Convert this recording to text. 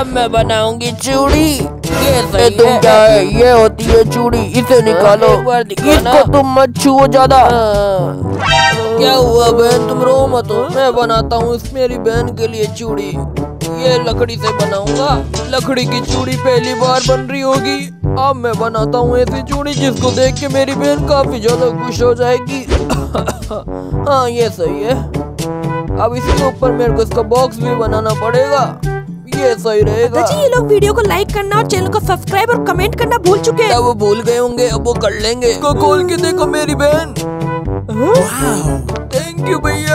अब मैं बनाऊँगी चूड़ी। ये सही तुम है। क्या है? ये होती है चूड़ी। इसे निकालो। एक इसको तुम मत छुओ ज़्यादा। हाँ। क्या हुआ बहन? तुम रो मत हो। मैं बनाता हूँ इस मेरी बहन के लिए चूड़ी। ये लकड़ी से बनाऊँगा। लकड़ी की चूड़ी पहली बार बन रही होगी। अब मैं बनाता हूँ ऐसी चूड़ी जिसको देख के मेरी बहन काफ़ी ज़्यादा खुश हो जाएगी। हाँ ये सही है। अब इसके ऊपर मेरे को इसका बॉक्स भी बनाना पड़ेगा। ये ही रहेगा। जी ये लोग वीडियो को लाइक करना और चैनल को सब्सक्राइब और कमेंट करना भूल चुके हैं। अब वो भूल गए होंगे? अब वो कर लेंगे। इसको खोल के देखो मेरी बहन। थैंक यू भैया।